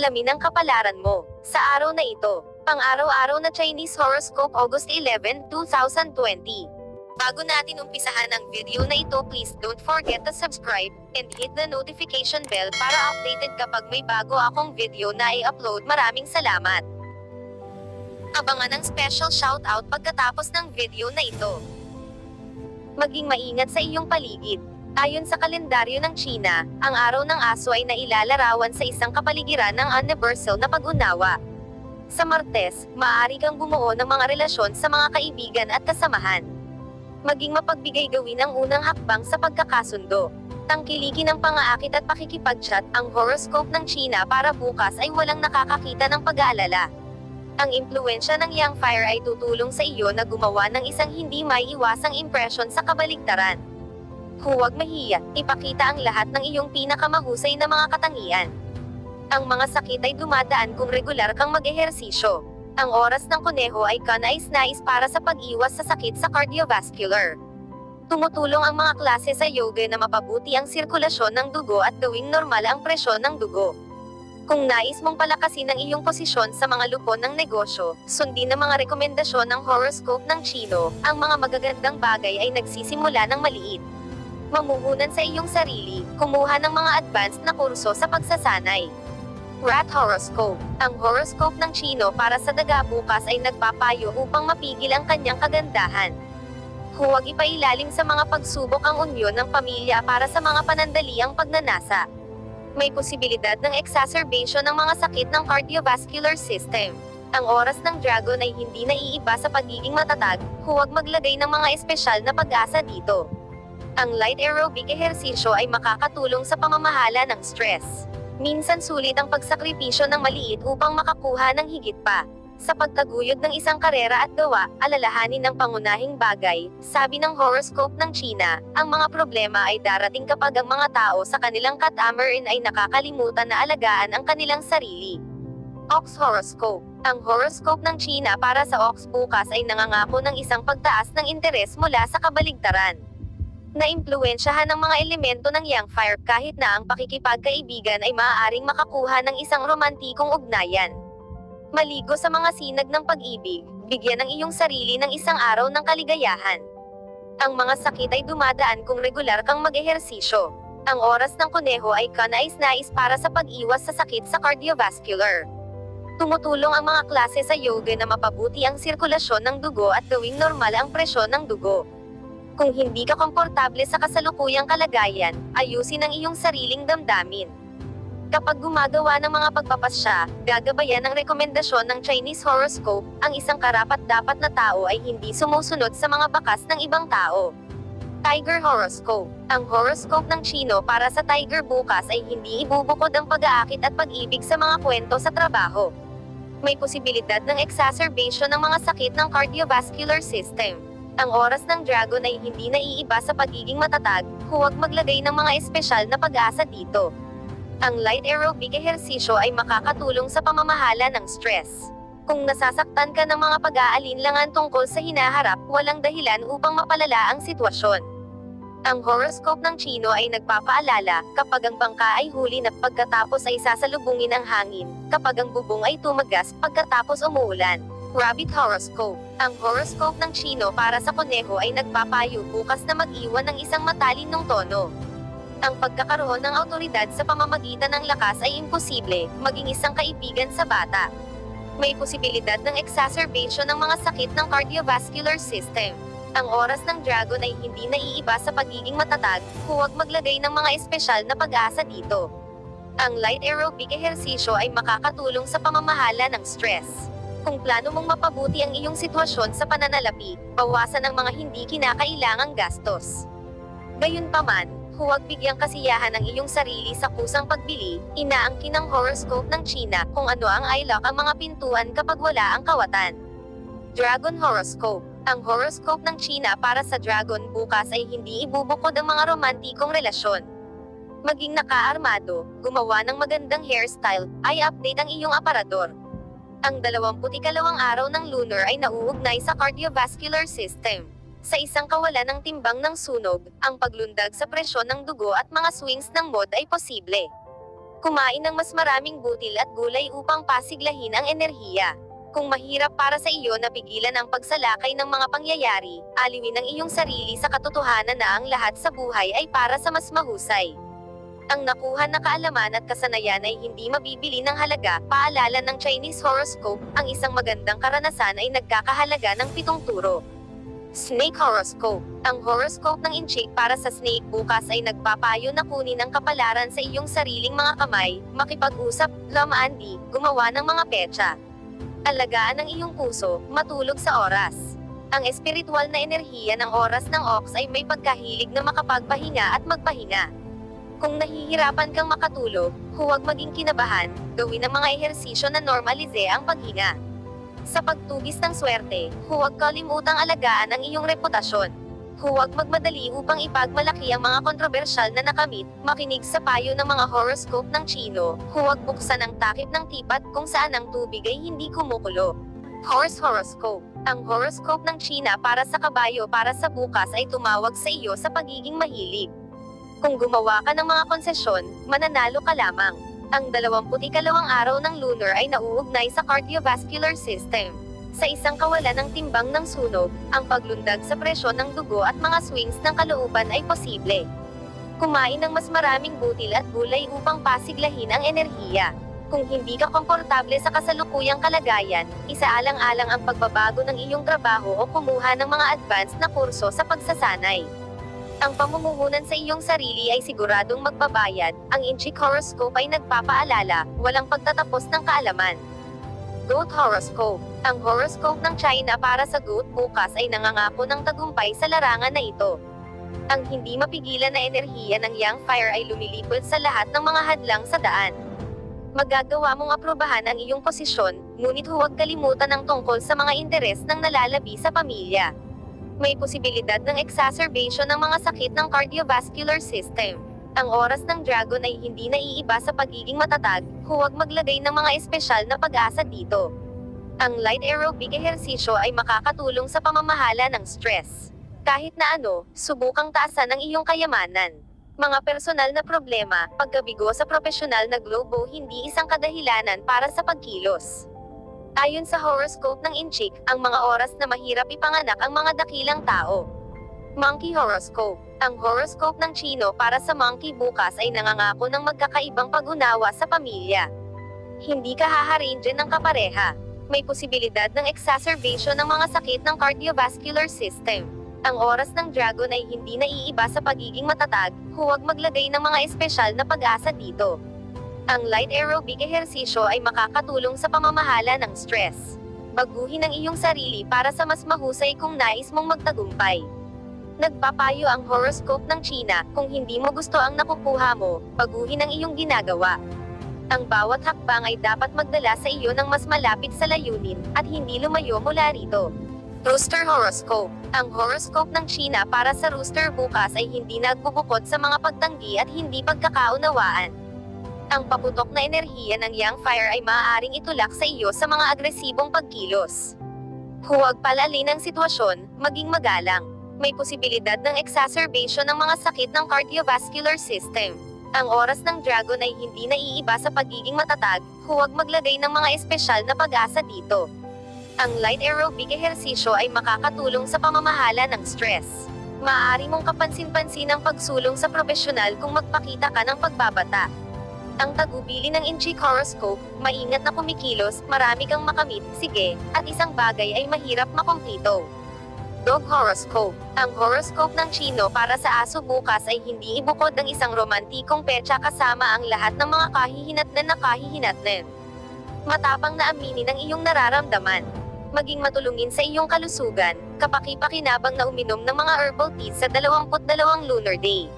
Alamin ang kapalaran mo. Sa araw na ito, pang-araw-araw na Chinese horoscope August 11, 2020. Bago natin umpisahan ang video na ito please don't forget to subscribe, and hit the notification bell para updated kapag may bago akong video na i-upload. Maraming salamat! Abangan ang special shoutout pagkatapos ng video na ito. Maging maingat sa iyong paligid. Ayon sa kalendaryo ng China, ang araw ng aso ay nailalarawan sa isang kapaligiran ng universal na pag-unawa. Sa Martes, maaari kang bumuo ng mga relasyon sa mga kaibigan at kasamahan. Maging mapagbigay gawin ang unang hakbang sa pagkakasundo. Tangkilikin ng pangaakit at pakikipag-chat, ang horoscope ng China para bukas ay walang nakakakita ng pag-aalala. Ang impluensya ng Yang Fire ay tutulong sa iyo na gumawa ng isang hindi may iwasang impression sa kabaligtaran. Huwag mahiya, ipakita ang lahat ng iyong pinakamahusay na mga katangian. Ang mga sakit ay dumadaan kung regular kang mag-ehersisyo. Ang oras ng kuneho ay kanais-nais para sa pag-iwas sa sakit sa cardiovascular. Tumutulong ang mga klase sa yoga na mapabuti ang sirkulasyon ng dugo at gawing normal ang presyon ng dugo. Kung nais mong palakasin ang iyong posisyon sa mga lupon ng negosyo, sundin ang mga rekomendasyon ng horoscope ng Chino, ang mga magagandang bagay ay nagsisimula ng maliit. Mamuhunan sa iyong sarili, kumuha ng mga advanced na kurso sa pagsasanay. Rat Horoscope Ang horoscope ng Chino para sa daga bukas ay nagpapayo upang mapigil ang kanyang kagandahan. Huwag ipailalim sa mga pagsubok ang unyon ng pamilya para sa mga panandaliang pagnanasa may posibilidad ng exacerbation ng mga sakit ng cardiovascular system. Ang oras ng dragon ay hindi naiiba sa pagiging matatag, huwag maglagay ng mga espesyal na pag-asa dito. Ang light aerobic ehersisyo ay makakatulong sa pamamahala ng stress. Minsan sulit ang pagsakripisyo ng maliit upang makakuha ng higit pa. Sa pagtaguyod ng isang karera at gawa, alalahanin ng pangunahing bagay, sabi ng horoscope ng China, ang mga problema ay darating kapag ang mga tao sa kanilang katamarin ay nakakalimutan na alagaan ang kanilang sarili. Ox Horoscope Ang horoscope ng China para sa Ox bukas ay nangangako ng isang pagtaas ng interes mula sa kabaligtaran. Naimpluwensyahan ng mga elemento ng Yang Fire kahit na ang pakikipagkaibigan ay maaaring makakuha ng isang romantikong ugnayan. Maligo sa mga sinag ng pag-ibig, bigyan ng iyong sarili ng isang araw ng kaligayahan. Ang mga sakit ay dumadaan kung regular kang mag-ehersisyo. Ang oras ng kuneho ay kanais-nais para sa pag-iwas sa sakit sa cardiovascular. Tumutulong ang mga klase sa yoga na mapabuti ang sirkulasyon ng dugo at gawing normal ang presyon ng dugo. Kung hindi ka komportable sa kasalukuyang kalagayan, ayusin ang iyong sariling damdamin. Kapag gumagawa ng mga pagpapasya, gagabayan ng rekomendasyon ng Chinese horoscope, ang isang karapat-dapat na tao ay hindi sumusunod sa mga bakas ng ibang tao. Tiger Horoscope Ang horoscope ng Chino para sa Tiger bukas ay hindi ibubukod ang pag-aakit at pag-ibig sa mga kwento sa trabaho. May posibilidad ng exacerbation ng mga sakit ng cardiovascular system. Ang oras ng dragon ay hindi naiiba sa pagiging matatag, huwag maglagay ng mga espesyal na pag-asa dito. Ang light aerobic ehersisyo ay makakatulong sa pamamahala ng stress. Kung nasasaktan ka ng mga pag-aalinlangan tungkol sa hinaharap, walang dahilan upang mapalala ang sitwasyon. Ang horoscope ng Chino ay nagpapaalala, kapag ang bangka ay huli na pagkatapos ay sasalubungin ang hangin, kapag ang bubong ay tumagas pagkatapos umuulan. Rabbit Horoscope Ang horoscope ng Chino para sa kuneho ay nagpapayo bukas na mag-iwan ng isang matalinong tono. Ang pagkakaroon ng autoridad sa pamamagitan ng lakas ay imposible, maging isang kaibigan sa bata. May posibilidad ng exacerbation ng mga sakit ng cardiovascular system. Ang oras ng dragon ay hindi naiiba sa pagiging matatag, huwag maglagay ng mga espesyal na pag-asa dito. Ang light aerobic ehersisyo ay makakatulong sa pamamahala ng stress. Kung plano mong mapabuti ang iyong sitwasyon sa pananalapi, bawasan ang mga hindi kinakailangang gastos. Gayunpaman, huwag bigyang kasiyahan ang iyong sarili sa kusang pagbili, inaangkin ng horoscope ng China kung ano ang ilock ang mga pintuan kapag wala ang kawatan. Dragon Horoscope Ang horoscope ng China para sa dragon bukas ay hindi ibubukod ang mga romantikong relasyon. Maging nakaarmado, gumawa ng magandang hairstyle, ay update ang iyong aparador. Ang 22 araw ng lunar ay nauugnay sa cardiovascular system. Sa isang kawalan ng timbang ng sunog, ang paglundag sa presyon ng dugo at mga swings ng mod ay posible. Kumain ng mas maraming butil at gulay upang pasiglahin ang enerhiya. Kung mahirap para sa iyo na pigilan ang pagsalakay ng mga pangyayari, aliwin ang iyong sarili sa katotohanan na ang lahat sa buhay ay para sa mas mahusay. Ang nakuha na kaalaman at kasanayan ay hindi mabibili ng halaga, paalala ng Chinese horoscope, ang isang magandang karanasan ay nagkakahalaga ng pitong turo. Snake Horoscope Ang horoscope ng Inchik para sa snake bukas ay nagpapayo na kunin ang kapalaran sa iyong sariling mga kamay, makipag-usap, lamandi, gumawa ng mga petsa. Alagaan ang iyong puso, matulog sa oras. Ang espiritual na enerhiya ng oras ng ox ay may pagkahilig na makapagpahinga at magpahinga. Kung nahihirapan kang makatulog, huwag maging kinabahan, gawin ang mga ehersisyo na normalize ang paghinga. Sa pagtugis ng swerte, huwag kalimutang alagaan ang iyong reputasyon. Huwag magmadali upang ipagmalaki ang mga kontrobersyal na nakamit, makinig sa payo ng mga horoscope ng Chino, huwag buksan ang takip ng tipat kung saan ang tubig ay hindi kumukulo. Horse Horoscope Ang horoscope ng China para sa kabayo para sa bukas ay tumawag sa iyo sa pagiging mahilig. Kung gumawa ka ng mga konsesyon, mananalo ka lamang. Ang 22 araw ng lunar ay nauugnay sa cardiovascular system. Sa isang kawalan ng timbang ng sunog, ang paglundag sa presyon ng dugo at mga swings ng kalooban ay posible. Kumain ng mas maraming butil at gulay upang pasiglahin ang enerhiya. Kung hindi ka komportable sa kasalukuyang kalagayan, isaalang-alang ang pagbabago ng iyong trabaho o kumuha ng mga advanced na kurso sa pagsasanay. Ang pamumuhunan sa iyong sarili ay siguradong magbabayad, ang Inchik Horoscope ay nagpapaalala, walang pagtatapos ng kaalaman. Goat Horoscope Ang horoscope ng China para sa goat bukas ay nangangako ng tagumpay sa larangan na ito. Ang hindi mapigilan na enerhiya ng Yang Fire ay lumilipol sa lahat ng mga hadlang sa daan. Magagawa mong aprobahan ang iyong posisyon, ngunit huwag kalimutan ang tungkol sa mga interes ng nalalabi sa pamilya may posibilidad ng exacerbation ng mga sakit ng cardiovascular system. Ang oras ng dragon ay hindi naiiba sa pagiging matatag, huwag maglagay ng mga espesyal na pag-asa dito. Ang light aerobic ehersisyo ay makakatulong sa pamamahala ng stress. Kahit na ano, subukang taasan ang iyong kayamanan. Mga personal na problema, pagkabigo sa profesional na globo hindi isang kadahilanan para sa pagkilos. Ayon sa horoscope ng Inchik, ang mga oras na mahirap ipanganak ang mga dakilang tao. Monkey Horoscope Ang horoscope ng Chino para sa monkey bukas ay nangangako ng magkakaibang pag-unawa sa pamilya. Hindi ka haharin dyan ng kapareha. May posibilidad ng exacerbation ng mga sakit ng cardiovascular system. Ang oras ng dragon ay hindi naiiba sa pagiging matatag, huwag maglagay ng mga espesyal na pag-asa dito. Ang light aerobic ehersisyo ay makakatulong sa pamamahala ng stress. Baguhin ang iyong sarili para sa mas mahusay kung nais mong magtagumpay. Nagpapayo ang horoscope ng China, kung hindi mo gusto ang nakukuha mo, baguhin ang iyong ginagawa. Ang bawat hakbang ay dapat magdala sa iyo ng mas malapit sa layunin, at hindi lumayo mula rito. Rooster Horoscope Ang horoscope ng China para sa rooster bukas ay hindi nagbubukod sa mga pagtanggi at hindi pagkakaunawaan. Ang paputok na enerhiya ng Yang Fire ay maaaring itulak sa iyo sa mga agresibong pagkilos. Huwag palalin ang sitwasyon, maging magalang. May posibilidad ng exacerbation ng mga sakit ng cardiovascular system. Ang oras ng dragon ay hindi naiiba sa pagiging matatag, huwag maglagay ng mga espesyal na pag-asa dito. Ang light aerobic ehersisyo ay makakatulong sa pamamahala ng stress. Maaari mong kapansin-pansin ang pagsulong sa profesional kung magpakita ka ng pagbabata. Ang tagubili ng Inchik Horoscope, maingat na kumikilos, marami kang makamit, sige, at isang bagay ay mahirap makumpleto. Dog Horoscope Ang horoscope ng Chino para sa aso bukas ay hindi ibukod ng isang romantikong petsa kasama ang lahat ng mga kahihinatnan na kahihinatnan. Matapang na aminin ang iyong nararamdaman. Maging matulungin sa iyong kalusugan, kapaki-pakinabang na uminom ng mga herbal teas sa 22 lunar day.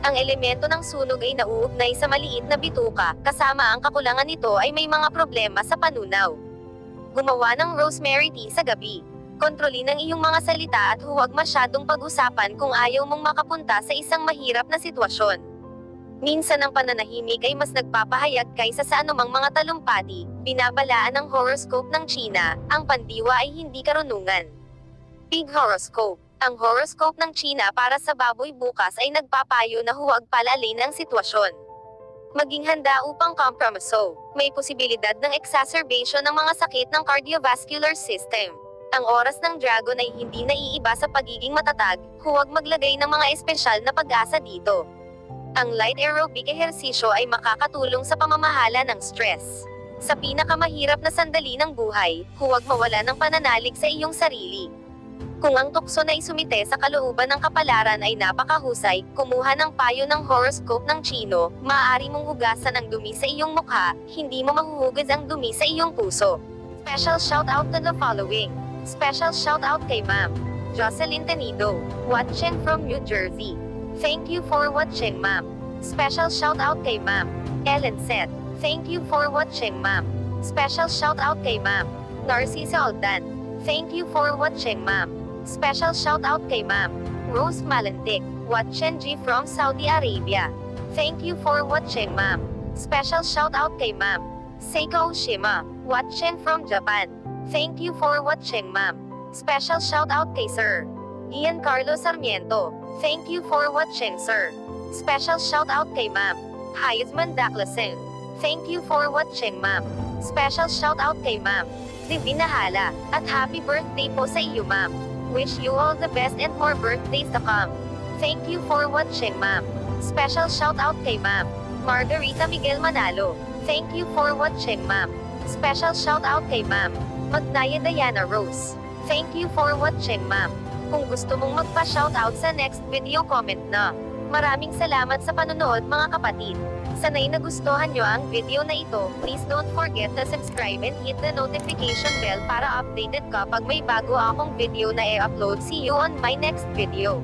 Ang elemento ng sunog ay nauugnay sa maliit na bituka, kasama ang kakulangan nito ay may mga problema sa panunaw. Gumawa ng rosemary tea sa gabi. Kontrolin ang iyong mga salita at huwag masyadong pag-usapan kung ayaw mong makapunta sa isang mahirap na sitwasyon. Minsan ang pananahimik ay mas nagpapahayag kaysa sa anumang mga talumpati, binabalaan ng horoscope ng China, ang pandiwa ay hindi karunungan. Pig Horoscope ang horoscope ng China para sa baboy bukas ay nagpapayo na huwag palalin ang sitwasyon. Maging handa upang kompromiso. May posibilidad ng exacerbation ng mga sakit ng cardiovascular system. Ang oras ng dragon ay hindi naiiba sa pagiging matatag, huwag maglagay ng mga espesyal na pag-asa dito. Ang light aerobic ehersisyo ay makakatulong sa pamamahala ng stress. Sa pinakamahirap na sandali ng buhay, huwag mawala ng pananalig sa iyong sarili. Kung ang tukso na isumite sa kalooban ng kapalaran ay napakahusay, kumuha ng payo ng horoscope ng Chino, maaari mong hugasan ang dumi sa iyong mukha, hindi mo mahuhugas ang dumi sa iyong puso. Special shout out to the following. Special shout out kay Ma'am Jocelyn Tenido, watching from New Jersey. Thank you for watching, Ma'am. Special shout out kay Ma'am Ellen Seth. Thank you for watching, Ma'am. Special shout out kay Ma'am Narcisa Aldan. Thank you for watching, Ma'am. Special shout out kay Ma'am Rose Malantik, watching G from Saudi Arabia. Thank you for watching, Ma'am. Special shout out kay Ma'am Seiko Oshima, watching from Japan. Thank you for watching, Ma'am. Special shout out kay Sir Giancarlo Sarmiento. Thank you for watching, Sir. Special shout out kay Ma'am Heisman Daclasin. Thank you for watching, Ma'am. Special shout out kay Ma'am Divina Hala, at happy birthday po sa iyo, Ma'am. Wish you all the best and more birthdays to come. Thank you for watching, Ma'am. Special shout out kay Ma'am Margarita Miguel Manalo. Thank you for watching, Ma'am. Special shout out kay Ma'am Magnaya Diana Rose. Thank you for watching, Ma'am. Kung gusto mong magpa-shoutout sa next video comment na. Maraming salamat sa panonood mga kapatid. Sanay nagustuhan nyo ang video na ito, please don't forget to subscribe and hit the notification bell para updated ka pag may bago akong video na i-upload. See you on my next video.